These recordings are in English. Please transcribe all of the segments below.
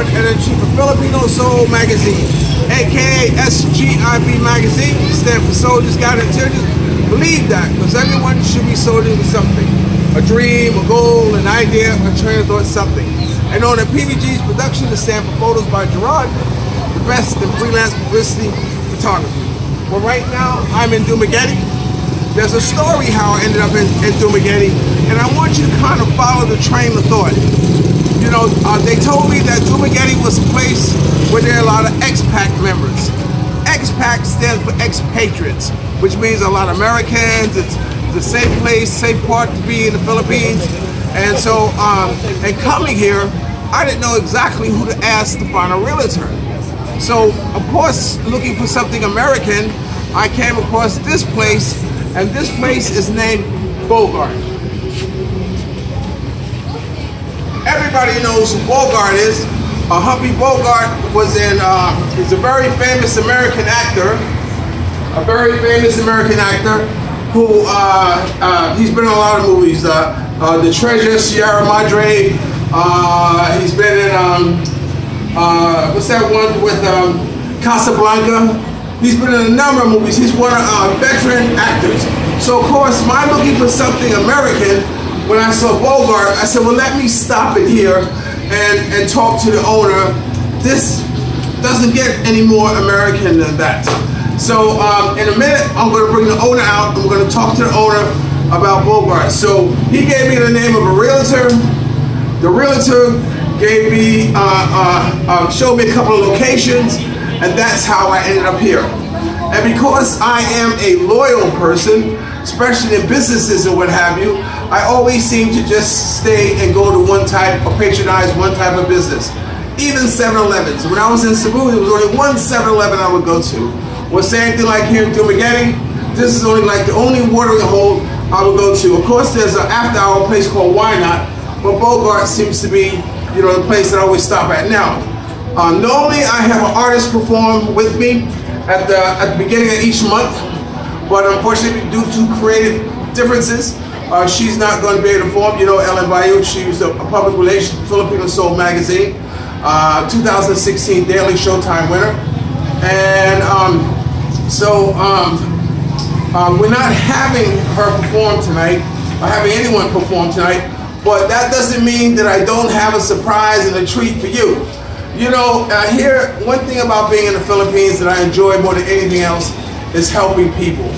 Gerard, editor-in-chief of Filipino Soul Magazine, aka SGIB Magazine, stand for Soldiers Guided Intelligence. Believe that, because everyone should be soldiers with something. A dream, a goal, an idea, a train of thought, something. And on the PBG's production, the stand for Photos by Gerard, the best in freelance publicity photography. Well, right now, I'm in Dumaguete. There's a story how I ended up in, in Dumaguete, and I want you to kind of follow the train of thought. You know, uh, they told me that Dumaguete was a place where there are a lot of expat members. Expat stands for expatriates, which means a lot of Americans. It's the safe place, safe part to be in the Philippines. And so, um, and coming here, I didn't know exactly who to ask to find a realtor. So, of course, looking for something American, I came across this place, and this place is named Bogart. Everybody knows who Bogart is. Uh, Humphrey Bogart was in, uh, he's a very famous American actor, a very famous American actor who, uh, uh, he's been in a lot of movies. Uh, uh, the Treasure, Sierra Madre, he's been in, um, what's that one with um, Casablanca? He's been in a number of movies. He's one of uh, veteran actors. So of course, my looking for something American, when I saw Bogart, I said, well, let me stop it here and, and talk to the owner. This doesn't get any more American than that. So um, in a minute, I'm gonna bring the owner out and we're gonna talk to the owner about Bogart. So he gave me the name of a realtor. The realtor gave me, uh, uh, uh, showed me a couple of locations, and that's how I ended up here. And because I am a loyal person, especially in businesses and what have you, I always seem to just stay and go to one type or patronize one type of business. Even 7-Elevens. When I was in Cebu, there was only one 7-Eleven I would go to. Well, same thing like here in Dumaguete, this is only like the only watering hole I would go to. Of course, there's an after-hour place called Why Not, but Bogart seems to be, you know, the place that I always stop at. Now, uh, normally I have an artist perform with me at the at the beginning of each month, but unfortunately, due to creative differences, uh, she's not going to be able to perform. You know, Ellen Bayou, she was a, a public relations Filipino Soul magazine, uh, 2016 Daily Showtime winner, and um, so um, um, we're not having her perform tonight, or having anyone perform tonight. But that doesn't mean that I don't have a surprise and a treat for you. You know, I hear one thing about being in the Philippines that I enjoy more than anything else is helping people.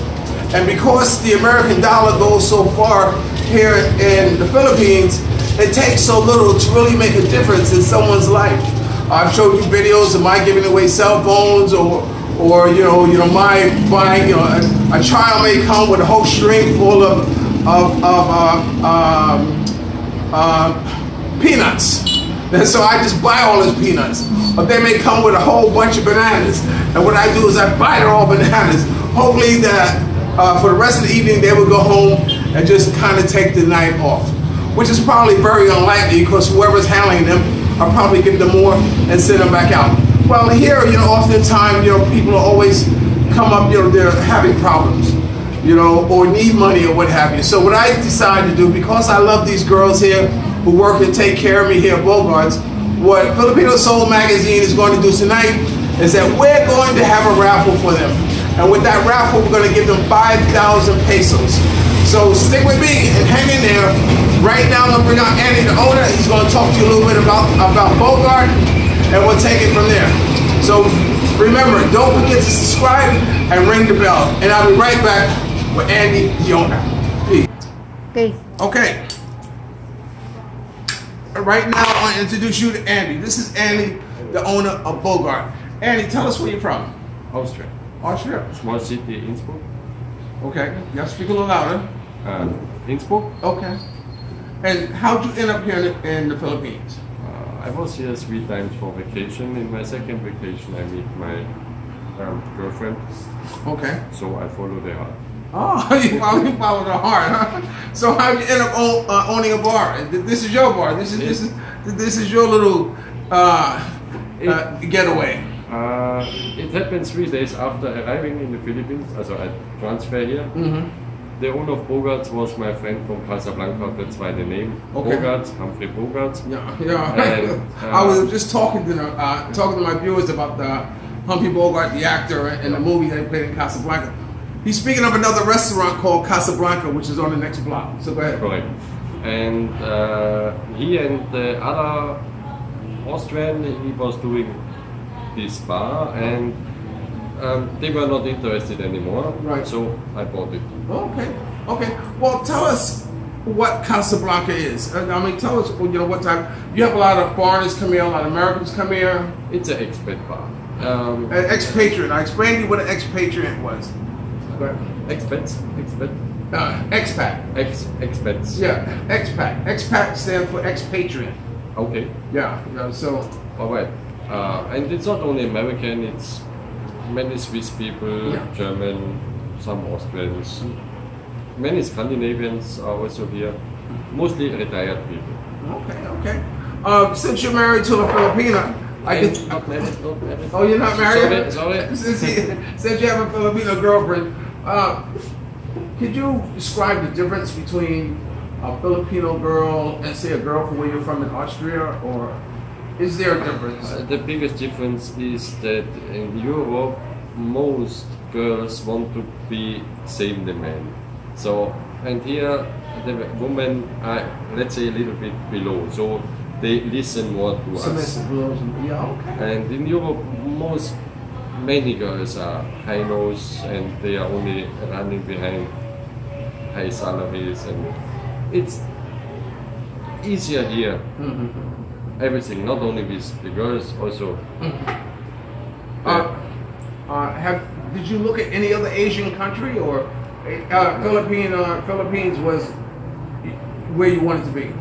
And because the American dollar goes so far here in the Philippines, it takes so little to really make a difference in someone's life. I've showed you videos of my giving away cell phones or or you know, you know, my buying, you know, a, a child may come with a whole string full of of, of uh, um, uh, peanuts. And so I just buy all his peanuts. But they may come with a whole bunch of bananas. And what I do is I buy their all bananas. Hopefully that uh, for the rest of the evening they will go home and just kind of take the night off. Which is probably very unlikely because whoever's handling them, I'll probably give them more and send them back out. Well here, you know, oftentimes, you know, people always come up, you know, they're having problems you know, or need money or what have you. So what I decided to do, because I love these girls here who work and take care of me here at Bogart's, what Filipino Soul Magazine is going to do tonight is that we're going to have a raffle for them. And with that raffle, we're going to give them 5,000 pesos. So stick with me and hang in there. Right now, I'm going to bring out Andy, the owner. He's going to talk to you a little bit about, about Bogart, and we'll take it from there. So remember, don't forget to subscribe and ring the bell. And I'll be right back with Andy, the owner. Peace. Okay. Okay. Right now, I want to introduce you to Andy. This is Andy, the owner of Bogart. Andy, tell us where you're from. Austria. Austria. Small city, Innsbruck. Okay. You have to speak a little louder. Uh, Innsbruck. Okay. And how'd you end up here in the, in the Philippines? Uh, I was here three times for vacation. In my second vacation, I meet my um, girlfriend, Okay. so I follow the heart. Oh, you follow, you follow the heart, huh? So how'd you end up own, uh, owning a bar? This is your bar. This is this is this is your little uh, uh, getaway. Uh, it happened three days after arriving in the Philippines, also I transfer here. Mm-hmm. the owner of Bogarts was my friend from Casablanca. That's why the name Okay. Bogarts, Humphrey Bogarts. Yeah, yeah. And, uh, I was just talking to uh, talking to my viewers about the Humphrey Bogart, the actor, and the movie they played in Casablanca. He's speaking of another restaurant called Casablanca, which is on the next block. So go ahead. Correct. And uh, he and the other Austrian, he was doing this bar, and um, they were not interested anymore. Right. So I bought it. Okay, okay. Well, tell us what Casablanca is. Uh, I mean, tell us, you know, what type. You have a lot of foreigners come here, a lot of Americans come here. It's an expat bar. Um, An expatriate. I explained to you what an expatriate was. Ahead. expats, expat, Uh, expat. ex expats. Yeah, expat. Expat stands for expatriate. Okay. Yeah, yeah. So, All right. Uh, and it's not only American. It's many Swiss people, Yeah. German, some Austrians, many Scandinavians are also here. Mostly retired people. okay, okay. Um, since you're married to a Filipina, I And can. not married, not married. Oh, you're not married? Sorry, sorry. since, you, since you have a Filipino girlfriend, uh, could you describe the difference between a Filipino girl and say a girl from where you're from in Austria, or is there a difference? Uh, the biggest difference is that in Europe, most girls want to be same the men. So, and here the women are, let's say, a little bit below. So they listen more to us. Yeah, okay. And in Europe, most many girls are high nose and they are only running behind high salaries and it's easier here. Everything, not only with the girls, also. Uh, uh, have did you look at any other Asian country or uh, Philippine? Uh, Philippines was where you wanted to be.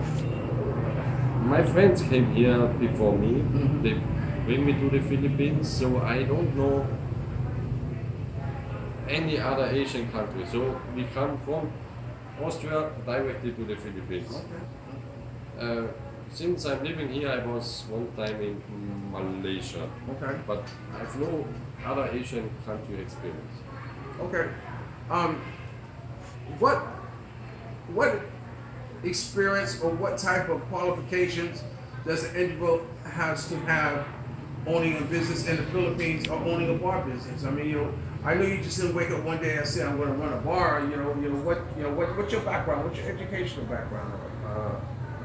My friends came here before me. Mhm. They bring me to the Philippines, so I don't know any other Asian country. So we come from Austria directly to the Philippines. Uh, since I'm living here, I was one time in Malaysia, Okay. but I've no other Asian country experience. Okay. Um, what what experience or what type of qualifications does an individual has to have owning a business in the Philippines or owning a bar business? I mean, you know, I know you just didn't wake up one day and say I'm going to run a bar. You know, you know what, you know what, what's your background? What's your educational background? Uh,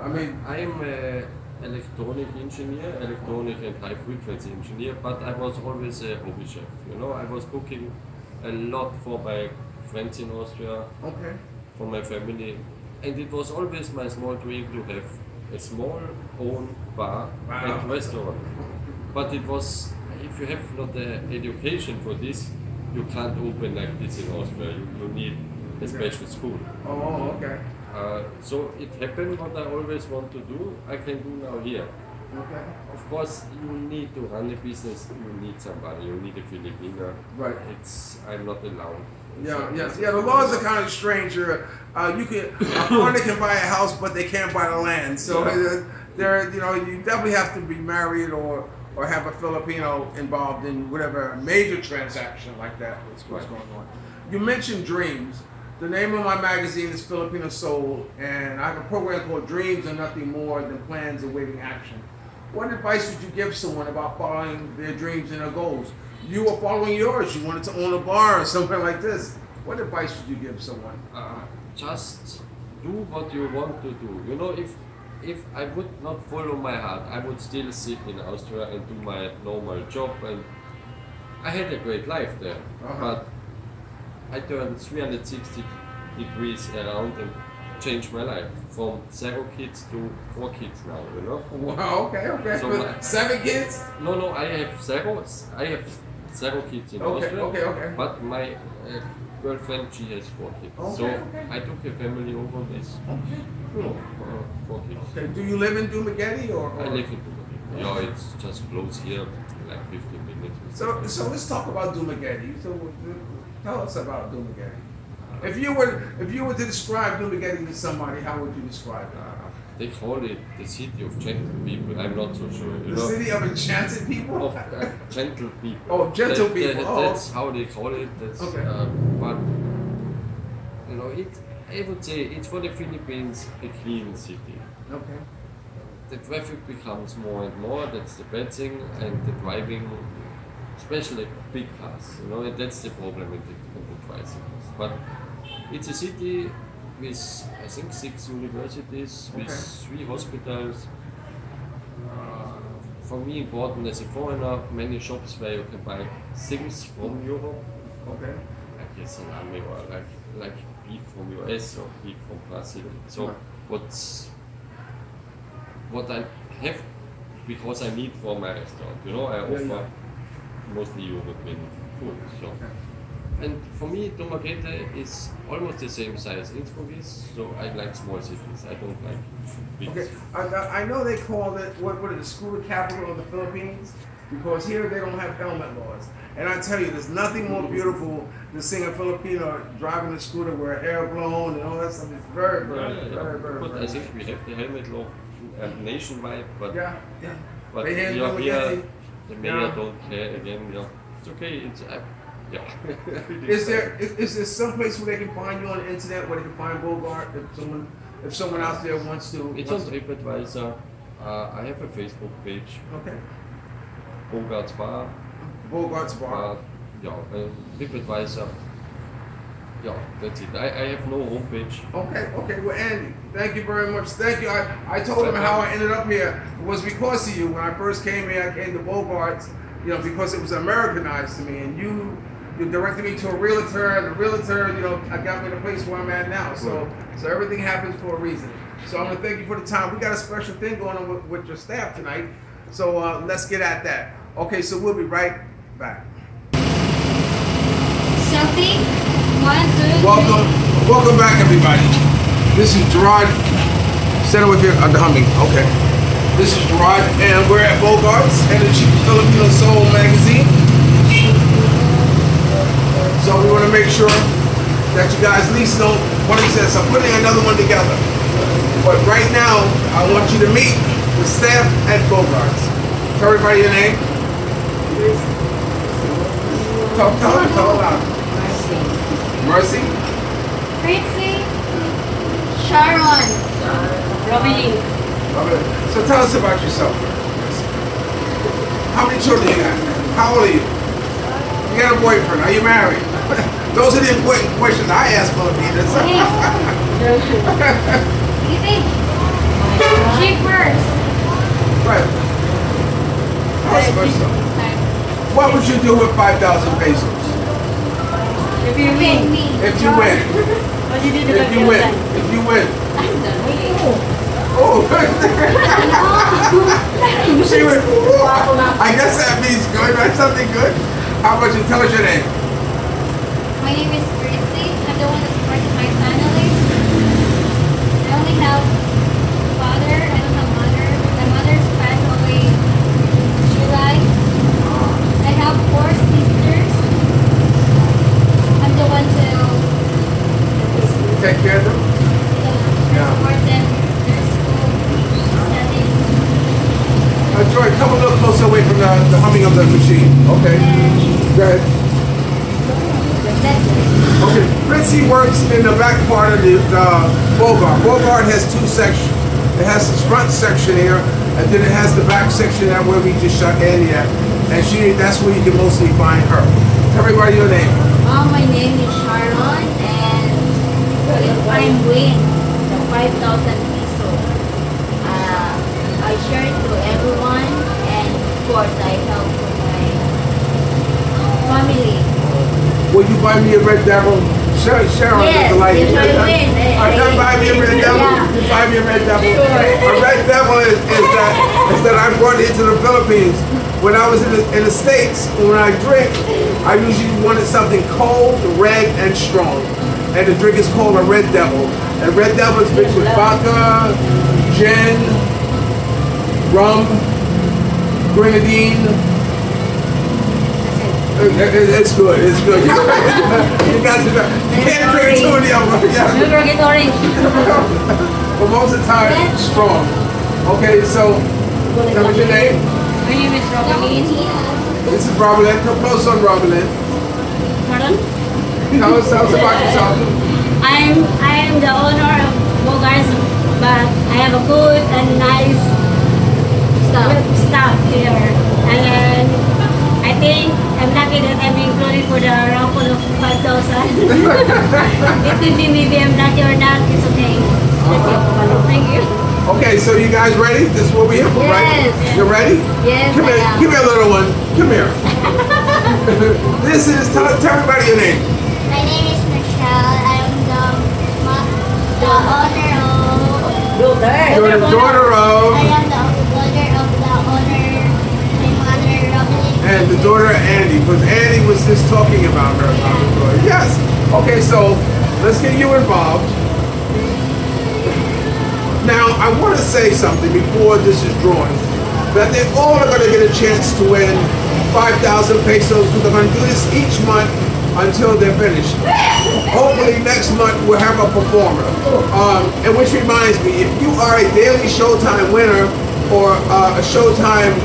I mean, I'm an electronic engineer, electronic and high frequency engineer, but I was always a hobby chef. You know, I was cooking a lot for my friends in Austria, okay, for my family, and it was always my small dream to have a small own bar Wow. and restaurant. But it was, if you have not the education for this, you can't open like this in Austria. You, you need a special school. oh, okay, Uh, so it happened what I always want to do, I can do now here. okay, Of course, you need to run a business, you need somebody, you need a Filipino. right. It's, I'm not allowed. Yeah, yes, yeah. The laws are kind of strange here. Uh, you can a foreigner can buy a house, but they can't buy the land. So Yeah. uh, there, you know, you definitely have to be married or or have a Filipino involved in whatever major transaction like that. What's, what's Right. going on? You mentioned dreams. The name of my magazine is Filipino Soul, and I have a program called Dreams Are Nothing More Than Plans Awaiting Action. What advice would you give someone about following their dreams and their goals? You were following yours. You wanted to own a bar or something like this. What advice would you give someone? Uh, just do what you want to do. You know, if if I would not follow my heart, I would still sit in Austria and do my normal job, and I had a great life there. Uh-huh. But I turned 360 degrees around and changed my life from zero kids to four kids now. You know. Wow. Okay. Okay. So my- Seven kids. No, no, I have zero. I have zero kids in Okay, Austria. okay, okay. But my uh, girlfriend, she has four kids. so Okay, okay. I took a family over this. Okay. Cool. uh, four kids. Okay. Do you live in Dumaguete or? or- I live in Dubai. Yeah, it's just close here, like 15 minutes. So, so let's talk about Dumaguete. So, tell us about Dumaguete. If you were, if you were to describe Dumaguete to somebody, how would you describe it? Uh, they call it the city of gentle people. I'm not so sure. You The know, city of enchanted people. of uh, gentle people. Oh, gentle That- people. that- Oh. That's how they call it. That's, Okay. uh, but you know, it, I would say it's for the Philippines a clean city. Okay. The traffic becomes more and more. That's the bad thing, and the driving, especially big cars. You know, that's the problem with the, with the tricycles. But it's a city with I think six universities, with Okay. three hospitals. Uh, for me, important as a foreigner, many shops where you can buy things from Europe Okay. like a salami or like like beef from US or beef from Brazil. So what's what I have because I need for my restaurant. You know, I Yeah, offer yeah. Mostly European food. So and for me, Dumaguete is almost the same size Innsbruck is. So I like small cities. I don't like big. Okay. I, I know they call it what what is it, scooter capital of the Philippines because here they don't have helmet laws. And I tell you, there's nothing more beautiful than seeing a Filipino driving a scooter where hair blown and all that stuff. It's very, very, yeah, yeah. very, very, But very I think we have the helmet law uh, nationwide, but Yeah, yeah. But here, here easy. the mayor Yeah. don't care again. Yeah, it's okay. It's uh, yeah. is there is, is there some place where they can find you on the internet where they can find Bogart if someone if someone out there wants to? It's on wants to- TripAdvisor. Uh, I have a Facebook page, Okay. Bogart's Bar. Bogart's Bar. Uh, yeah, uh, TripAdvisor. Yeah, that's it. I, I have no homepage. Okay, okay. Well, Andy, thank you very much. Thank you. I, I told him how I ended up here was because of you. When I first came here, I came to Bogart's, you know, because it was Americanized to me, and you you directed me to a realtor, and the realtor, you know, I got me the place where I'm at now. So so everything happens for a reason. So I'm gonna thank you for the time. We got a special thing going on with, with your staff tonight. So uh, let's get at that. Okay, so we'll be right back. Selfie. Welcome, welcome back, everybody. This is Gerard. Center with you on uh, the humming. Okay. This is Gerard, and we're at Bogarts and the Cheap Filipino Soul magazine. So we want to make sure that you guys at least know what it says. I'm putting another one together. But right now, I want you to meet the staff at Bogarts. Tell everybody your name. Talk, tell her, tell. Mercy. Fritzy. Sharon. Robin. Okay. So tell us about yourself. How many children you got? How old are you? You got a boyfriend? Are you married? Those are the important questions I ask Filipinos. Easy. She first. right. Tell us about yourself. What would you do with 5,000 pesos? If you win. If you win. What did you do If you win. If you win. Oh. she went, I guess that means good, right? Something good. How about you tell us your name? My name is Fritzy. I'm the one that supported my family. I only have father. I don't have mother. My mother's passed away July. I have four sisters. I'm the one to Take care of them. support them. Their school, studies. Uh, Joy, come a little closer away from the, the humming of the machine. Okay. Go ahead. Okay. Fritzy works in the back part of the, the Bogart. Bogart has two sections. It has this front section here, and then it has the back section at where we just shot Andy at. And she that's where you can mostly find her. Tell everybody your name. Oh, my name is Sharon and if I'm win the 5,000 peso, uh, I share it to everyone and of course I help my family. Will you buy me a Red Devil? Sharon, Sharon Yes, doesn't like if it. I win, eh, I can eh, buy me a Red Devil. yeah. You buy me a Red Devil. Sure. A Red Devil is, is that is that I brought into the Philippines. When I was in the, in the States, when I drink, I usually wanted something cold, red, and strong. And the drink is called a Red Devil. And Red Devil is mixed with vodka, gin, rum, grenadine, it- it- It's good. It's good. you to. You can't drink too many of them. Yeah. Get orange. But most of the time, strong. Okay, so tell me your name. My name is Robin. This is Robin. Come close on Robin. Pardon? Tell us, tell us about yourself. I'm I'm the owner of Bogarts, but I have a good and nice Stop. staff here. And then I think I'm lucky that I'm included for the raffle of 5,000. it could be maybe I'm lucky or not, it's okay. Thank you. Okay, so you guys ready? This is what we're here for, right? Yes. You ready? Yes, Come I here, am. give me a little one. Come here. this is, tell, tell everybody your name the owner of. You're the daughter of, I am the daughter of the owner, my mother, Rosalie. and the daughter of Andy, because Andy was just talking about her. daughter. Yes. Okay, so let's get you involved. Now, I want to say something before this is drawn. That they all are going to get a chance to win 5,000 pesos. because They're going to do this each month until they're finished. Hopefully next month we'll have a performer. Um, and which reminds me, if you are a Daily Showtime winner or uh, a Showtime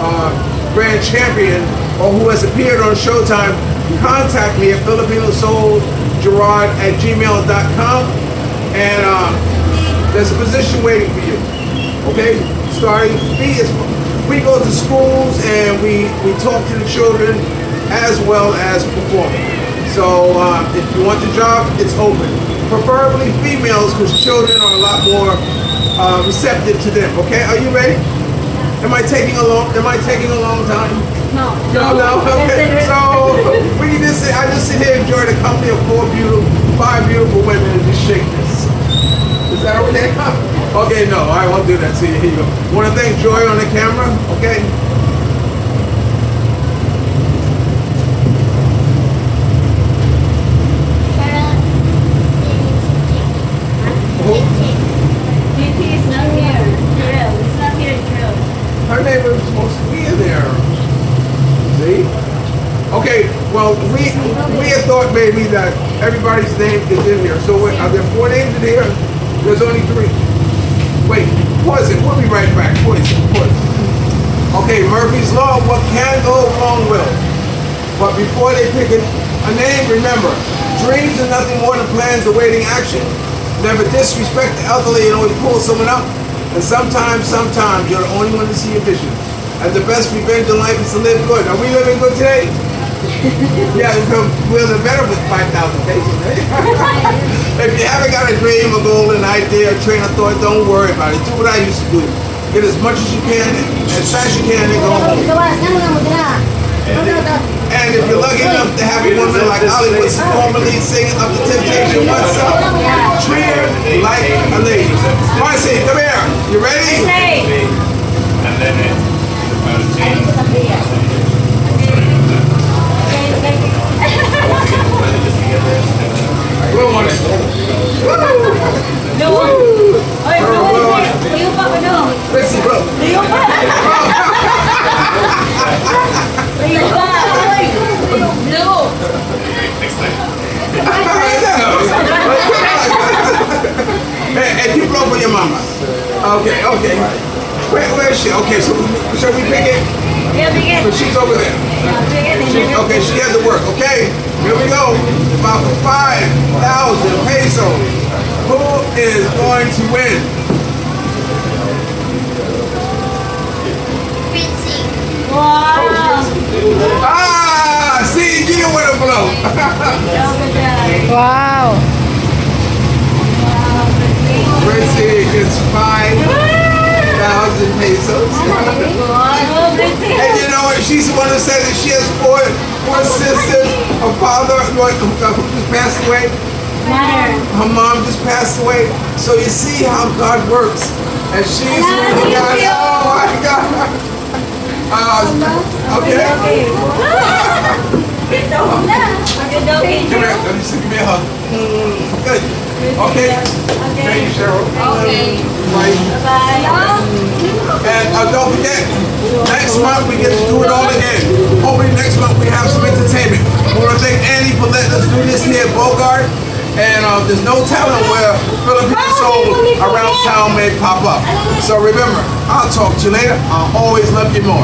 uh, grand champion or who has appeared on Showtime, contact me at FilipinoSoulGerard at gmail.com and uh, there's a position waiting for you. Okay? Starting we go to schools and we, we talk to the children as well as performing. So uh, if you want the job, it's open. Preferably females because children are a lot more uh, receptive to them. Okay, are you ready? Am I taking a long am I taking a long time? No. No, no. Okay. So we can just sit, I just sit here and enjoy the company of four beautiful, five beautiful women and just shake this. Is that okay? Okay, no, All right. I won't do that to you. Here you go. Want to thank Joy on the camera? Okay. Cheryl. DP is not here. Drill. It's not here, drill. Her name was supposed to be in there. See? Okay, well, we we thought that everybody's name is in here. So wait, are there four names in here? There's only three. Wait, it. We'll be right back. Pause it. Okay, Murphy's Law, what can go wrong will. But before they pick a, a name, remember, dreams are nothing more than plans awaiting action. Never disrespect the elderly and always pull someone up. And sometimes, sometimes, you're the only one to see your vision. And the best revenge in life is to live good. Are we living good today? Yeah, we'll live better with 5,000 pesos. Right? if you haven't got a dream, a goal, an idea, a train of thought, don't worry about it. Do what I used to do. Get as much as you can, as fast as you can, and go home. And if you're lucky enough to have a woman like Hollywood formerly singing up the temptation, what's up? Treat her like a lady. Marcy, come here. You ready? Say. And then it's about a I need to come here. Okay, okay. Blow on it. No. Oy, Blow, no. blow on it. Liyo pa ko, no. Listen, bro. Liyo pa. Liyo pa. Oy. Liyo. next time. hey, hey, you blow for your mama. Okay, okay. Where, where is she? Okay, so shall we pick it? Yeah, begin. So she's over there. Yeah, begin. She- okay, she has to work. Okay, here we go. About 5,000 pesos. Who is going to win? Fritzy. Wow. Ah, see, you know where to blow. Wow. Richie gets 5,000 pesos. Wow, Britney. And you know what? She's the one who said that she has four, four sisters. Her father, who who just passed away. Mother. Her mom just passed away. So you see how God works. And she's the one got it. Oh my God. Uh, okay. Okay. Come here. Let me see. Give me a hug. Good. Okay. Thank you, Cheryl. Okay. Right. Bye. And uh, don't forget, next month we get to do it all again. Hopefully next month we have some entertainment. We want to thank Andy for letting us do this here at Bogart. And uh, there's no telling where Filipino soul around town may pop up. So remember, I'll talk to you later. I'll always love you more.